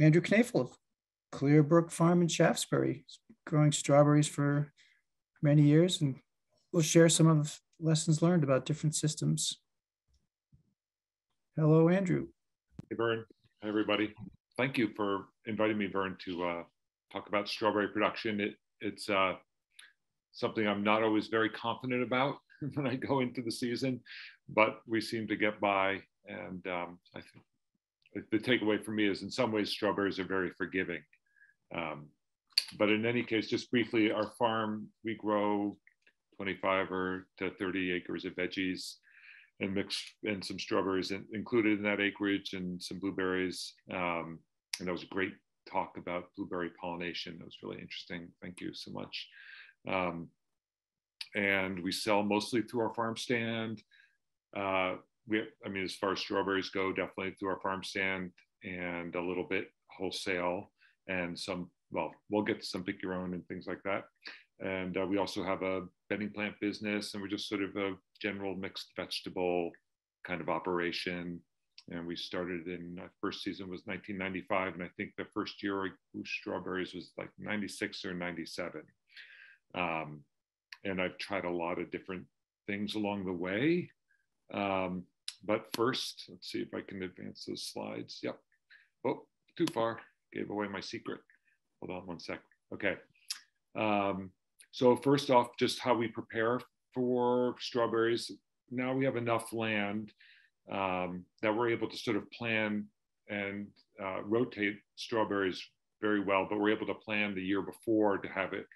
Andrew Knafel of Clear Brook Farm in Shaftsbury, growing strawberries for many years, and we'll share some of the lessons learned about different systems. Hello, Andrew. Hey, Vern. Hi, everybody. Thank you for inviting me, Vern, to uh, talk about strawberry production. It, it's uh, something I'm not always very confident about when I go into the season, but we seem to get by. And um, I think the takeaway for me is in some ways, strawberries are very forgiving. Um, but in any case, just briefly, our farm, we grow 25 or to 30 acres of veggies and mix and some strawberries in, included in that acreage and some blueberries. Um, and that was a great talk about blueberry pollination. That was really interesting. Thank you so much. Um, and we sell mostly through our farm stand. Uh, we, I mean, as far as strawberries go, definitely through our farm stand and a little bit wholesale and some, well, we'll get to some pick your own and things like that. And uh, we also have a bedding plant business and we're just sort of a general mixed vegetable kind of operation. And we started in uh, first season was 1995, and I think the first year I grew strawberries was like 96 or 97. Um, and I've tried a lot of different things along the way. Um, but first, let's see if I can advance those slides. Yep. Oh, too far. Gave away my secret. Hold on one sec. Okay. Um, so first off, just how we prepare for strawberries. Now we have enough land um, that we're able to sort of plan and uh, rotate strawberries very well, but we're able to plan the year before to have it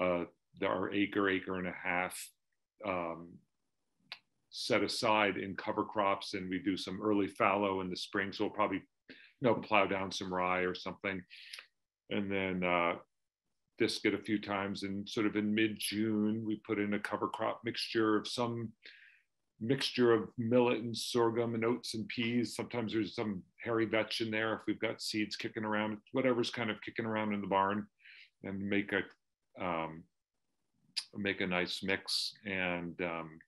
uh, our acre, acre and a half um, set aside in cover crops, and we do some early fallow in the spring. So we'll probably, you know, plow down some rye or something, and then uh, disc it a few times. And sort of in mid-June, we put in a cover crop mixture of some mixture of millet and sorghum and oats and peas. Sometimes there's some hairy vetch in there if we've got seeds kicking around, whatever's kind of kicking around in the barn, and make a um, make a nice mix. And um,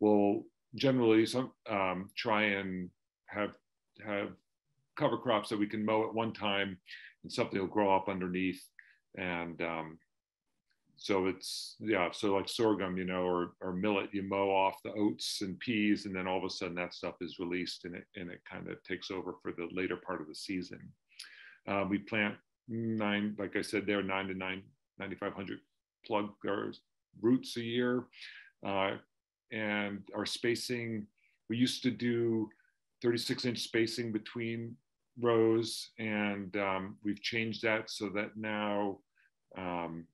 we'll generally some um, try and have have cover crops that we can mow at one time, and something will grow up underneath. And um, so it's yeah so like sorghum you know or, or millet you mow off the oats and peas and then all of a sudden that stuff is released and it, and it kind of takes over for the later part of the season uh, we plant nine like i said there nine to nine 9500 plug our roots a year uh, and our spacing we used to do 36 inch spacing between rows and um, we've changed that so that now um,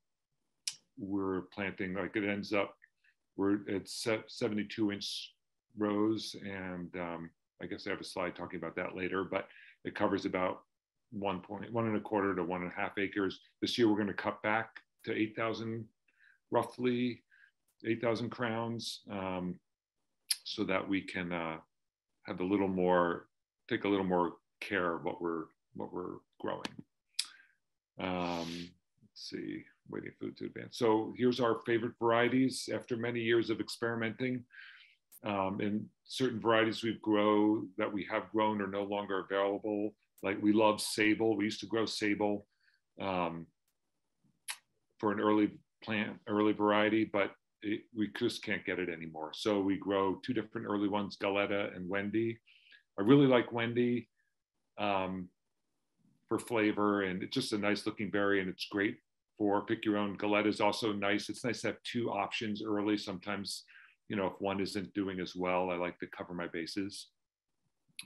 we're planting like it ends up we're at 72 inch rows and um, I guess I have a slide talking about that later, but it covers about one point one and a quarter to one and a half acres. This year we're going to cut back to 8,000 roughly 8,000 crowns um, so that we can uh, have a little more take a little more care of what we're what we're growing. Um, let's see waiting for it to advance. So here's our favorite varieties after many years of experimenting. Um, and certain varieties we grow that we have grown are no longer available. Like we love sable. We used to grow sable um, for an early plant, early variety, but it, we just can't get it anymore. So we grow two different early ones, Galletta and Wendy. I really like Wendy um, for flavor and it's just a nice looking berry and it's great for pick your own. Galletta is also nice. It's nice to have two options early. Sometimes, you know, if one isn't doing as well, I like to cover my bases.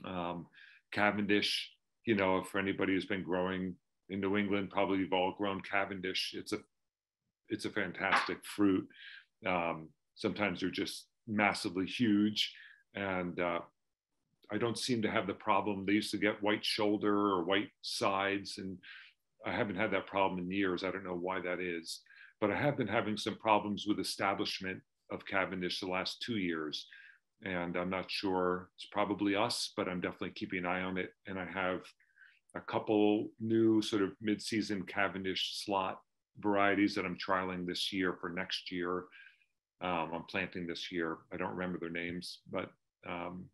Um, Cavendish, you know, for anybody who's been growing in New England, probably you've all grown Cavendish. It's a it's a fantastic fruit. Um, sometimes they're just massively huge, and uh, I don't seem to have the problem. They used to get white shoulder or white sides, and I haven't had that problem in years. I don't know why that is, but I have been having some problems with establishment of Cavendish the last two years. And I'm not sure it's probably us, but I'm definitely keeping an eye on it. And I have a couple new sort of mid-season Cavendish slot varieties that I'm trialing this year for next year. Um, I'm planting this year. I don't remember their names, but um,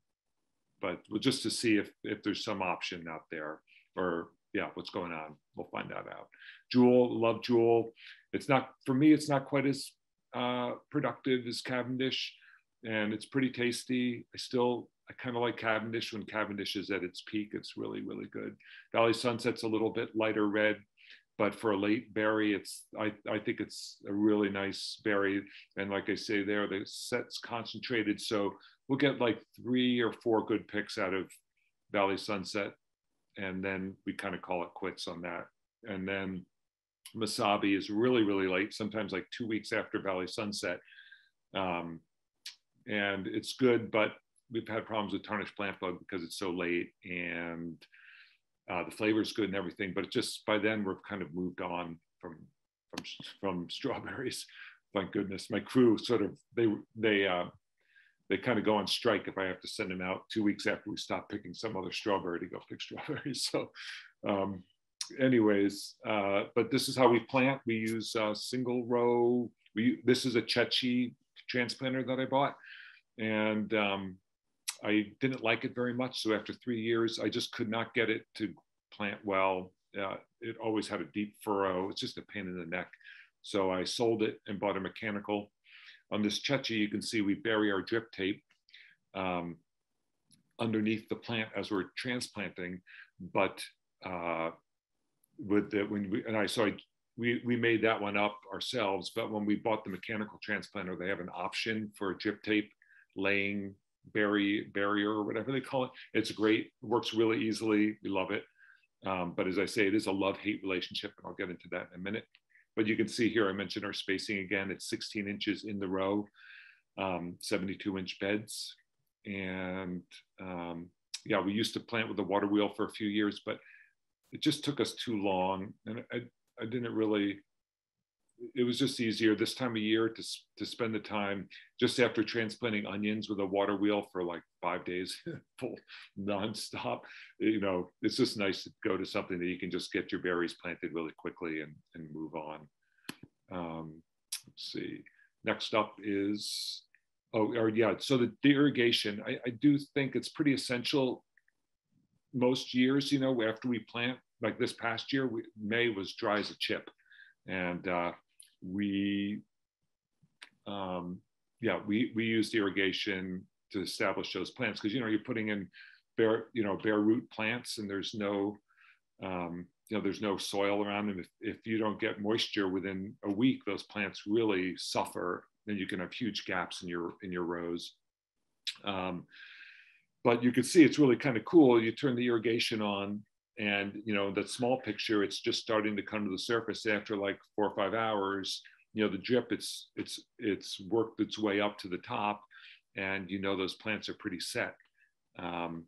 but just to see if if there's some option out there or yeah, what's going on? We'll find that out. Jewel, love Jewel. It's not for me. It's not quite as uh, productive as Cavendish, and it's pretty tasty. I still I kind of like Cavendish when Cavendish is at its peak. It's really really good. Valley Sunset's a little bit lighter red, but for a late berry, it's I I think it's a really nice berry. And like I say there, the set's concentrated, so we'll get like three or four good picks out of Valley Sunset, and then we kind of call it quits on that. And then Mesabi is really, really late, sometimes like two weeks after Valley Sunset. Um, and it's good, but we've had problems with tarnished plant bug because it's so late and uh, the flavor is good and everything, but just by then we've kind of moved on from from from strawberries. Thank goodness. My crew sort of they they uh, they kind of go on strike if I have to send them out two weeks after we stop picking some other strawberry to go pick strawberries. So um, anyways, uh, but this is how we plant. We use a single row. We this is a Checchi transplanter that I bought, and um, I didn't like it very much. So after three years, I just could not get it to plant well. Uh, it always had a deep furrow. It's just a pain in the neck. So I sold it and bought a mechanical. On this Checchi, you can see we bury our drip tape um, underneath the plant as we're transplanting, but uh, with the when we and I so I we we made that one up ourselves. But when we bought the mechanical transplanter, they have an option for drip tape laying barrier barrier or whatever they call it. It's great. Works really easily. We love it. Um, but as I say, it is a love hate relationship, and I'll get into that in a minute. But you can see here, I mentioned our spacing again. It's 16 inches in the row, um, 72 inch beds. And um, yeah, we used to plant with a water wheel for a few years, but it just took us too long. And I, I didn't really, it was just easier this time of year to, to spend the time just after transplanting onions with a water wheel for like five days full nonstop. You know, it's just nice to go to something that you can just get your berries planted really quickly and, and move on. Um, let's see. Next up is, oh, or yeah, so the, the irrigation, I, I do think it's pretty essential most years, you know, after we plant, like this past year, we, May was dry as a chip. And uh, we, um, yeah, we, we used irrigation to establish those plants because, you know, you're putting in bare, you know, bare root plants and there's no, um, you know, there's no soil around them. If, if you don't get moisture within a week, those plants really suffer and you can have huge gaps in your, in your rows. Um, but you can see it's really kind of cool. You turn the irrigation on and you know that small picture it's just starting to come to the surface after like four or five hours. You know the drip it's it's it's worked its way up to the top. And you know those plants are pretty set. Um,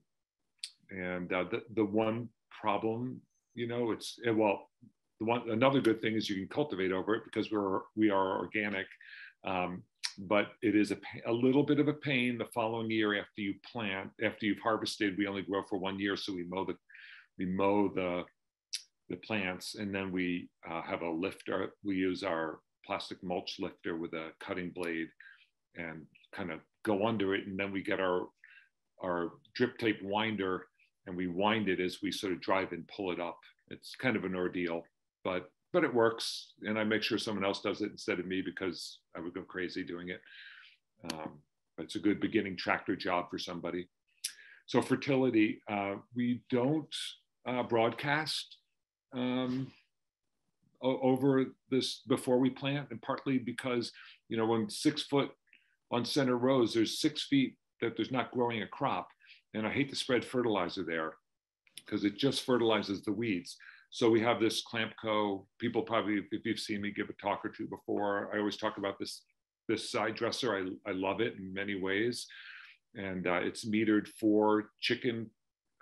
and uh, the, the one problem you know it's eh, well the one another good thing is you can cultivate over it because we're we are organic. Um, but it is a, a little bit of a pain the following year after you plant after you've harvested. We only grow for one year so we mow the we mow the the plants and then we uh, have a lifter. We use our plastic mulch lifter with a cutting blade and kind of go under it and then we get our our drip tape winder and we wind it as we sort of drive and pull it up. It's kind of an ordeal but but it works and i make sure someone else does it instead of me because i would go crazy doing it. Um, but it's a good beginning tractor job for somebody. So fertility uh, we don't uh, broadcast um, over this before we plant and partly because you know when six foot on center rows there's six feet that there's not growing a crop and i hate to spread fertilizer there because it just fertilizes the weeds so we have this Clampco. People probably, if you've seen me give a talk or two before, I always talk about this this side dresser. I, I love it in many ways, and uh, it's metered for chicken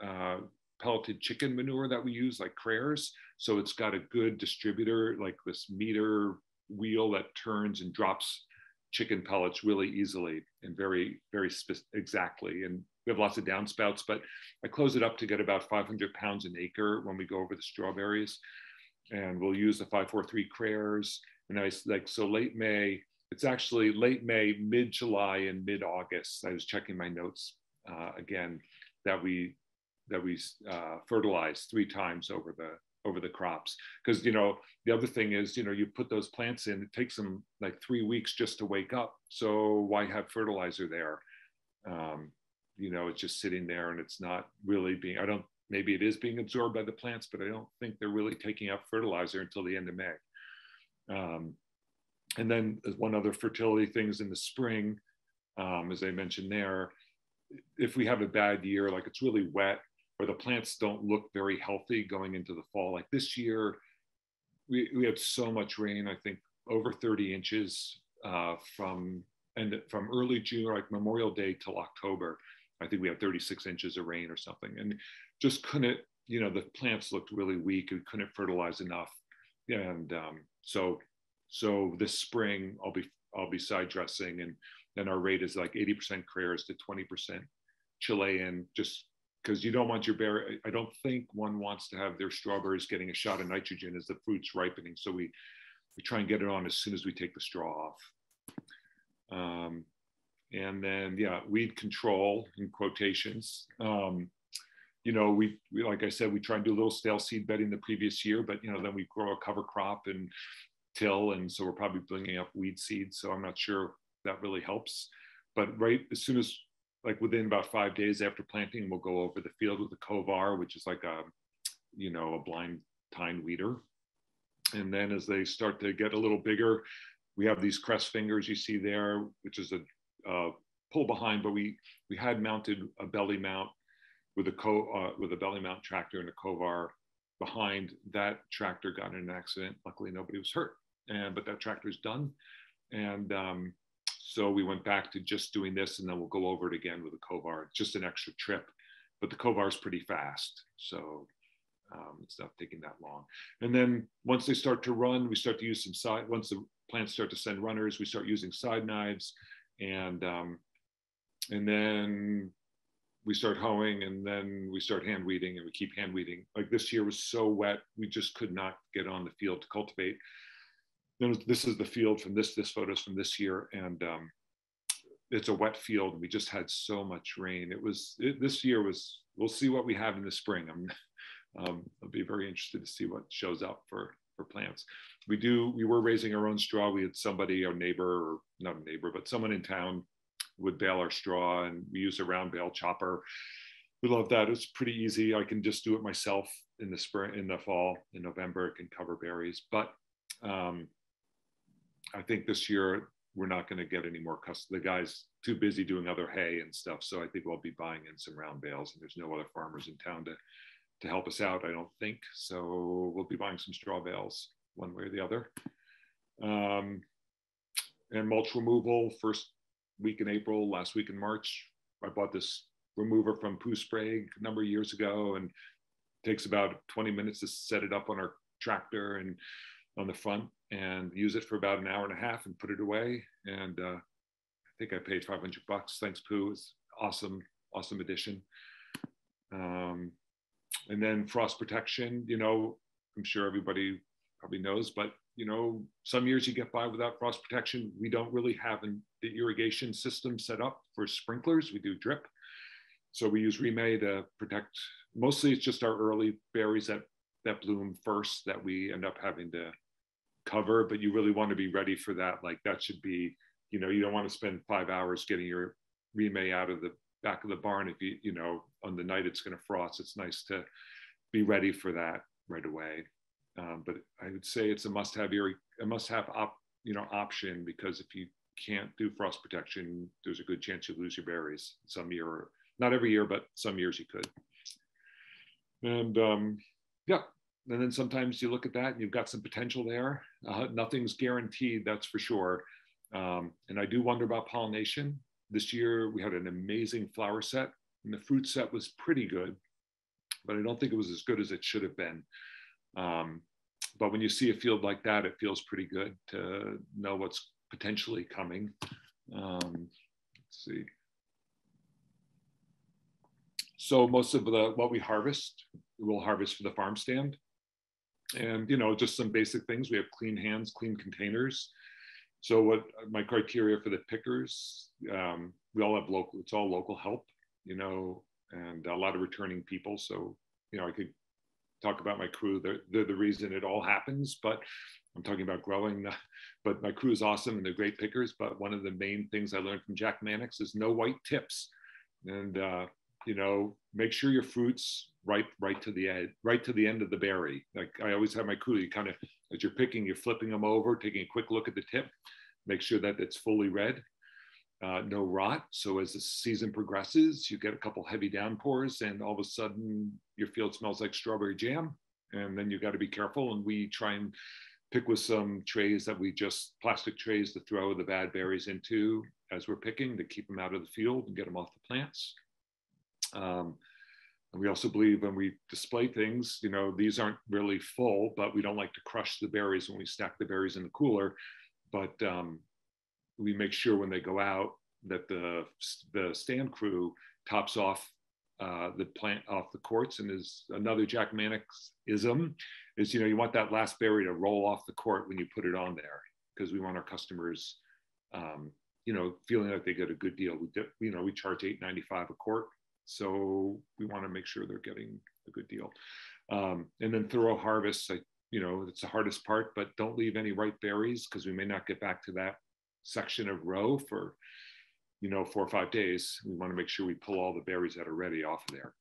uh, pelleted chicken manure that we use, like Kreher's. So it's got a good distributor, like this meter wheel that turns and drops chicken pellets really easily and very, very exactly. And we have lots of downspouts, but I close it up to get about 500 pounds an acre when we go over the strawberries. And we'll use the 543 Kreher's. And I like, so late May, it's actually late May, mid July, and mid August. I was checking my notes uh, again that we that we uh, fertilize three times over the over the crops. Because you know the other thing is you know you put those plants in it takes them like three weeks just to wake up. So why have fertilizer there? Um, you know it's just sitting there and it's not really being i don't maybe it is being absorbed by the plants but i don't think they're really taking up fertilizer until the end of may. Um, and then one other fertility things in the spring. Um, as i mentioned there if we have a bad year like it's really wet or the plants don't look very healthy going into the fall. Like this year, we, we had so much rain, I think over 30 inches uh, from and from early June, like Memorial Day till October. I think we had 36 inches of rain or something, and just couldn't. You know, the plants looked really weak. We couldn't fertilize enough, and um, so so this spring I'll be I'll be side dressing, and then our rate is like 80% Kreher's to 20% Chilean, just because you don't want your berry. I don't think one wants to have their strawberries getting a shot of nitrogen as the fruit's ripening. So we we try and get it on as soon as we take the straw off. Um, and then yeah, weed control in quotations. Um, you know, we, we like I said, we try and do a little stale seed bedding the previous year, but you know, then we grow a cover crop and till, and so we're probably bringing up weed seeds. So I'm not sure that really helps. But right as soon as like within about five days after planting, we'll go over the field with a Kovar, which is like a, you know, a blind tine weeder. And then as they start to get a little bigger, we have these Kress fingers you see there, which is a uh, pull behind, but we we had mounted a belly mount with a co uh, with a belly mount tractor and a Kovar behind. That tractor got in an accident. Luckily, nobody was hurt. And but that tractor's done, and um, so we went back to just doing this and then we'll go over it again with a Kovar, just an extra trip. But the Kovar is pretty fast. So um, it's not taking that long. And then once they start to run, we start to use some side, once the plants start to send runners, we start using side knives and, um, and then we start hoeing and then we start hand weeding and we keep hand weeding. Like this year was so wet, we just could not get on the field to cultivate this is the field from this, this photos from this year. And um, it's a wet field. We just had so much rain. It was, it, this year was, we'll see what we have in the spring. I'm, um, I'll be very interested to see what shows up for, for plants. We do, we were raising our own straw. We had somebody, our neighbor, or not a neighbor, but someone in town would bale our straw and we use a round bale chopper. We love that. It's pretty easy. I can just do it myself in the spring, in the fall, in November, it can cover berries. But um, I think this year we're not going to get any more custom. The guys too busy doing other hay and stuff. So I think we'll be buying in some round bales, and there's no other farmers in town to to help us out. I don't think so. We'll be buying some straw bales one way or the other. Um, and mulch removal first week in April, last week in March. I bought this remover from Pooh Sprague a number of years ago, and takes about 20 minutes to set it up on our tractor and on the front and use it for about an hour and a half and put it away. And uh, I think I paid 500 bucks. Thanks, Pooh. It's awesome, awesome addition. Um, and then frost protection, you know, I'm sure everybody probably knows, but you know, some years you get by without frost protection. We don't really have an, the irrigation system set up for sprinklers. We do drip. So we use Reemay to protect, mostly it's just our early berries that, that bloom first that we end up having to cover, but you really want to be ready for that. Like that should be, you know, you don't want to spend five hours getting your Reemay out of the back of the barn if you, you know, on the night it's going to frost. It's nice to be ready for that right away. Um, but I would say it's a must-have a must-have op, you know, option because if you can't do frost protection, there's a good chance you lose your berries some year, not every year, but some years you could. And um, yeah, and then sometimes you look at that and you've got some potential there. Uh, nothing's guaranteed, that's for sure. Um, and I do wonder about pollination. This year we had an amazing flower set, and the fruit set was pretty good, but I don't think it was as good as it should have been. Um, but when you see a field like that, it feels pretty good to know what's potentially coming. Um, let's see. So most of the what we harvest, we'll harvest for the farm stand and you know just some basic things we have clean hands clean containers so what my criteria for the pickers um, we all have local it's all local help you know and a lot of returning people. So, you know, I could talk about my crew. They're, they're the reason it all happens, but I'm talking about growing. But my crew is awesome and they're great pickers. But one of the main things I learned from Jack Manix is no white tips. And, uh, you know, make sure your fruits right right to the end, right to the end of the berry. Like I always have my crew, you kind of as you're picking, you're flipping them over, taking a quick look at the tip, make sure that it's fully red, uh, no rot. So as the season progresses, you get a couple heavy downpours, and all of a sudden your field smells like strawberry jam. And then you got to be careful. And we try and pick with some trays that we just plastic trays to throw the bad berries into as we're picking to keep them out of the field and get them off the plants. Um, and we also believe when we display things, you know, these aren't really full, but we don't like to crush the berries when we stack the berries in the cooler. But um, we make sure when they go out that the, the stand crew tops off uh, the plant off the courts. And is another Jack Manix ism is, you know, you want that last berry to roll off the court when you put it on there because we want our customers, um, you know, feeling like they get a good deal. We, you know, we charge 8.95 a quart so we want to make sure they're getting a good deal. Um, and then thorough harvest, I, you know, it's the hardest part, but don't leave any ripe berries because we may not get back to that section of row for, you know, four or five days. We want to make sure we pull all the berries that are ready off of there.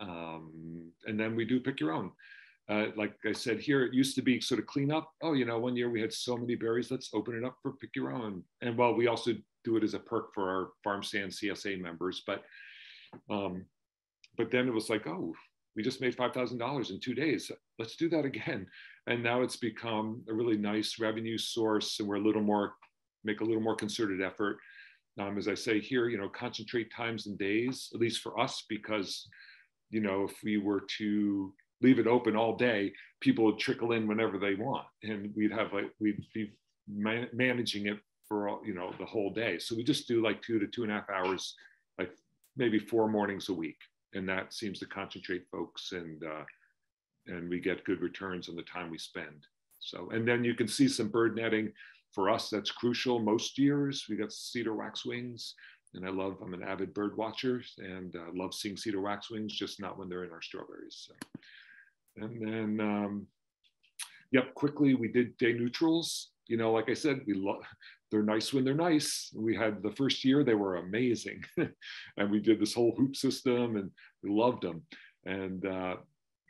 Um, and then we do pick your own. Uh, like I said here, it used to be sort of clean up. Oh, you know, one year we had so many berries, let's open it up for pick your own. And well, we also do it as a perk for our farm stand CSA members, but um, but then it was like, oh, we just made $5,000 in two days. Let's do that again. And now it's become a really nice revenue source. And we're a little more, make a little more concerted effort. Um, as I say here, you know, concentrate times and days, at least for us, because, you know, if we were to leave it open all day, people would trickle in whenever they want. And we'd have like, we'd be man- managing it for, all, you know, the whole day. So we just do like two to two and a half hours, like maybe four mornings a week, and that seems to concentrate folks, and uh, and we get good returns on the time we spend. So, and then you can see some bird netting. For us, that's crucial. Most years, we got cedar waxwings, and I love. I'm an avid bird watcher, and uh, love seeing cedar waxwings, just not when they're in our strawberries. So. And then, um, yep, quickly we did day neutrals. You know, like I said, we love they're nice when they're nice. We had the first year, they were amazing. and we did this whole hoop system and we loved them. And uh,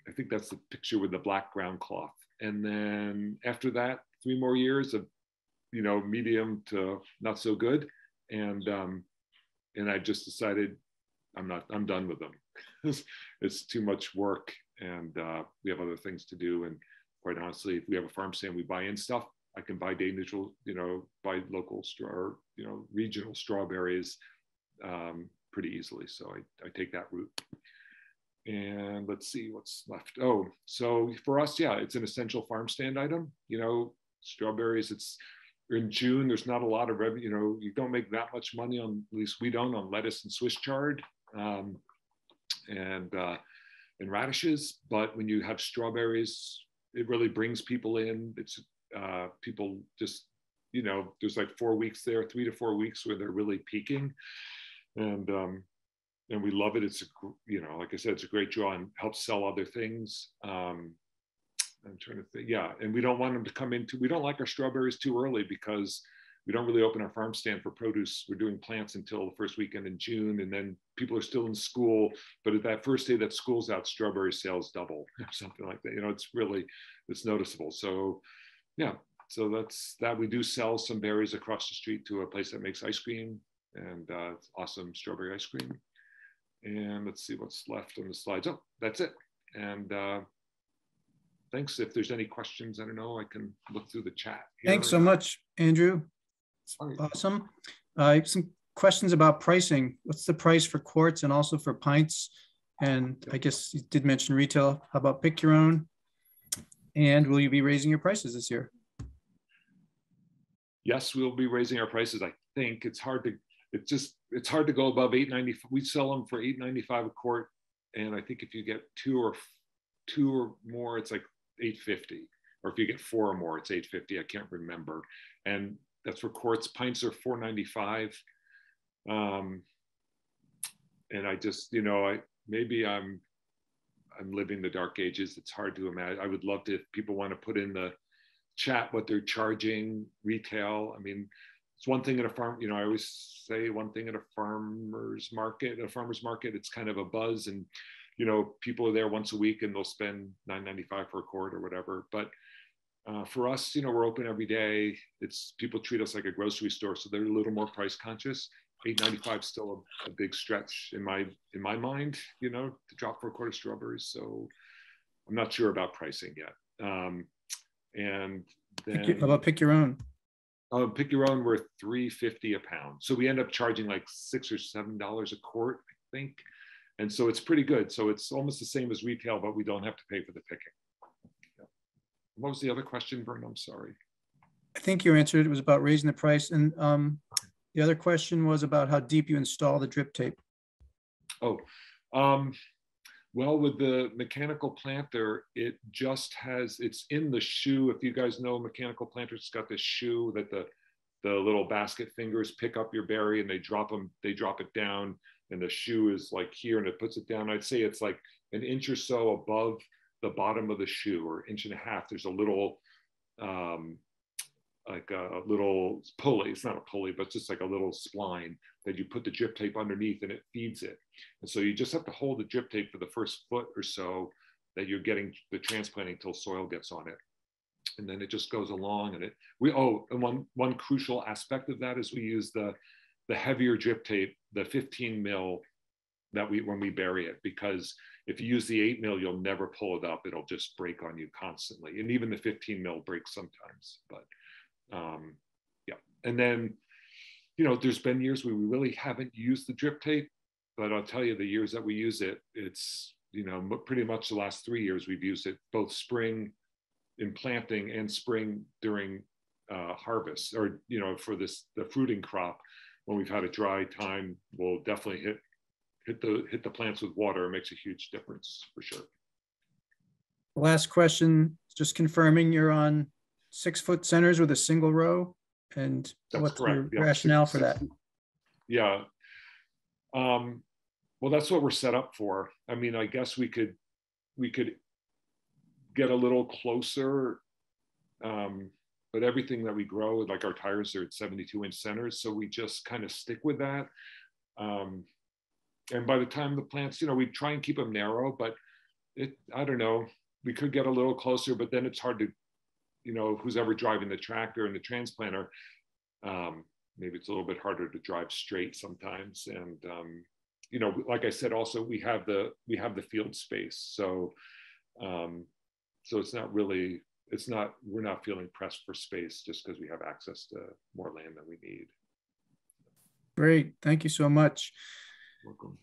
I think that's the picture with the black ground cloth. And then after that, three more years of, you know, medium to not so good. And, um, and I just decided I'm not, I'm done with them. it's too much work and uh, we have other things to do. And quite honestly, if we have a farm stand, we buy in stuff I can buy day neutral, you know, buy local straw, or, you know, regional strawberries um, pretty easily. So I, I take that route. And let's see what's left. Oh, so for us, yeah, it's an essential farm stand item. You know, strawberries, it's in June, there's not a lot of revenue, you know, you don't make that much money on, at least we don't, on lettuce and Swiss chard um, and, uh, and radishes. But when you have strawberries, it really brings people in. It's uh, people just, you know, there's like four weeks there, three to four weeks where they're really peaking. And, um, and we love it. It's, a, you know, like I said, it's a great draw and helps sell other things. Um, I'm trying to think. Yeah. And we don't want them to come into, we don't like our strawberries too early because we don't really open our farm stand for produce. We're doing plants until the first weekend in June, and then people are still in school. But at that first day that school's out, strawberry sales double or something like that. You know, it's really it's noticeable. So yeah, so that's that. We do sell some berries across the street to a place that makes ice cream and uh, awesome strawberry ice cream. And let's see what's left on the slides. Oh, that's it. And uh, thanks. If there's any questions, I don't know, I can look through the chat. Here. Thanks so much, Andrew. Awesome. Uh, some questions about pricing. What's the price for quarts and also for pints? And I guess you did mention retail. How about pick your own? And will you be raising your prices this year? Yes, we'll be raising our prices. I think it's hard to it's just it's hard to go above 890 we sell them for 895 a quart and i think if you get two or two or more it's like 850 or if you get four or more it's 850 i can't remember and that's for quarts pints are 495 um, and I just, you know, I maybe I'm I'm living the dark ages. It's hard to imagine. I would love to if people want to put in the chat what they're charging retail. I mean, it's one thing at a farm, you know, I always say one thing at a farmer's market, a farmer's market, it's kind of a buzz and, you know, people are there once a week and they'll spend 9.95 for a quart or whatever. But uh, for us, you know, we're open every day. It's people treat us like a grocery store, so they're a little more price conscious. 8.95 still a, a, big stretch in my in my mind, you know, to drop for a quart of strawberries. So I'm not sure about pricing yet. Um, and then, how about pick your own? Uh, pick your own. We're 350 a pound, so we end up charging like six or seven dollars a quart, I think. And so it's pretty good. So it's almost the same as retail, but we don't have to pay for the picking. Yeah. What was the other question, Vern? I'm sorry. I think you answered it. It was about raising the price. And um, the other question was about how deep you install the drip tape. Oh, um, well, with the mechanical planter, it just has, it's in the shoe. If you guys know mechanical planters, it's got this shoe that the, the little basket fingers pick up your berry and they drop them, they drop it down and the shoe is like here and it puts it down. I'd say it's like an inch or so above the bottom of the shoe or inch and a half. There's a little, um, like a little pulley. It's not a pulley, but just like a little spline that you put the drip tape underneath and it feeds it. And so you just have to hold the drip tape for the first foot or so that you're getting the transplanting till soil gets on it. And then it just goes along and it, we, oh, and one, one crucial aspect of that is we use the, the heavier drip tape, the 15 mil that we, when we bury it, because if you use the eight mil, you'll never pull it up. It'll just break on you constantly. And even the 15 mil breaks sometimes, but um, yeah. And then, you know, there's been years where we really haven't used the drip tape, but I'll tell you the years that we use it, it's, you know, pretty much the last three years we've used it both spring in planting and spring during uh, harvest or, you know, for this, the fruiting crop. When we've had a dry time, we'll definitely hit hit the hit the plants with water. It makes a huge difference for sure. Last question, just confirming you're on six foot centers with a single row? And That's what's correct. the Yeah, rationale six- for that? Yeah. Um, well, that's what we're set up for. I mean, I guess we could, we could get a little closer. Um, but everything that we grow, like our tires are at 72 inch centers. So we just kind of stick with that. Um, and by the time the plants, you know, we try and keep them narrow, but it, I don't know, we could get a little closer, but then it's hard to you know, who's ever driving the tractor and the transplanter, um, maybe it's a little bit harder to drive straight sometimes. And um, you know, like I said, also we have the we have the field space, so um, so it's not really it's not we're not feeling pressed for space just because we have access to more land than we need. Great, thank you so much. Welcome.